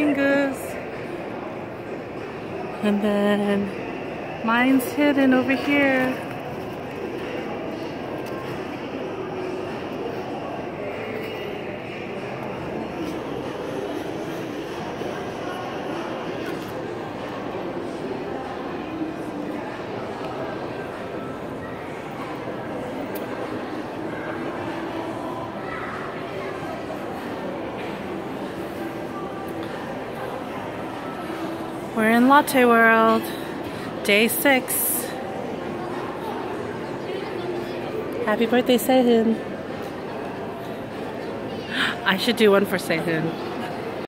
fingers. And then mine's hidden over here. We're in Lotte World, day six. Happy birthday, Sehun. I should do one for Sehun.